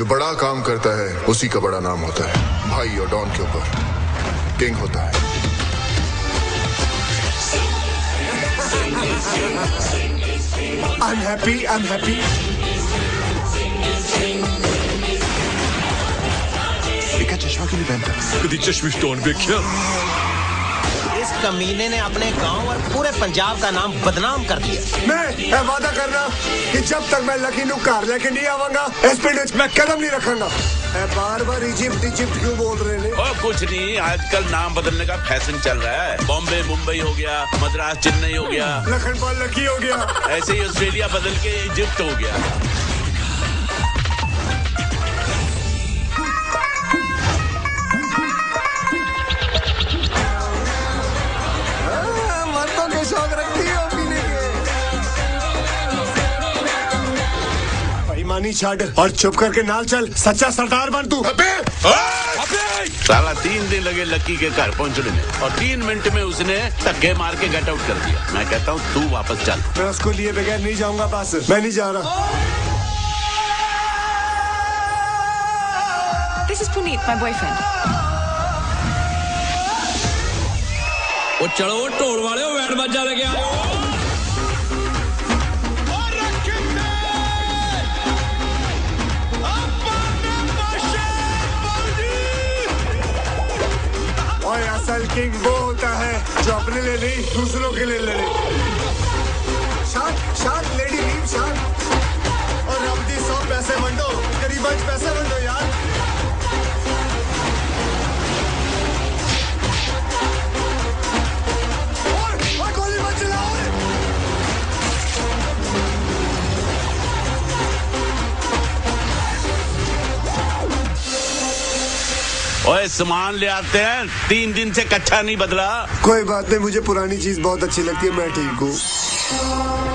जो बड़ा काम करता है उसी का बड़ा नाम होता है। भाई और डॉन के ऊपर। किंग होता है। I'm happy, I'm happy. क्या चश्मा क्यों नहीं पहनता कभी चश्मिश टोन देखिया इस कमीने ने अपने गाँव और पूरे पंजाब का नाम बदनाम कर दिया। मैं वादा करना कि जब तक मैं लकी नु घर लेके नहीं आवांगा इस पिंड मैं कदम नहीं रखांगा। बार बार इजिप्ट इजिप्ट क्यों बोल रहे ने और कुछ नहीं आजकल नाम बदलने का फ़ैशन चल रहा है। बॉम्बे मुंबई हो गया मद्रास चेन्नई हो गया। लखनपाल लकी हो गया। ऐसे ही ऑस्ट्रेलिया बदल के इजिप्ट हो गया। कहानी छाड़ और चुप करके नाल चल। सच्चा सरदार बन तू। अबे! साला तीन दिन लगे लकी के घर पहुँचने में और तीन मिनट में उसने धक्के मार के गेट आउट कर दिया। मैं कहता हूँ तू वापस चल। मैं उसको लिए बगैर नहीं जाऊँगा पास। मैं नहीं जा रहा। This is Puneet my boyfriend वो चलो ढोल वाले बैट बाजा लगे और असल किंग वो होता है जो अपने लिए नहीं, दूसरों के लिए लड़े। शांत शांत लेडी लीव ओए, सामान ले आते हैं। तीन दिन से कच्चा नहीं बदला। कोई बात नहीं, मुझे पुरानी चीज़ बहुत अच्छी लगती है, मैं ठीक हूँ।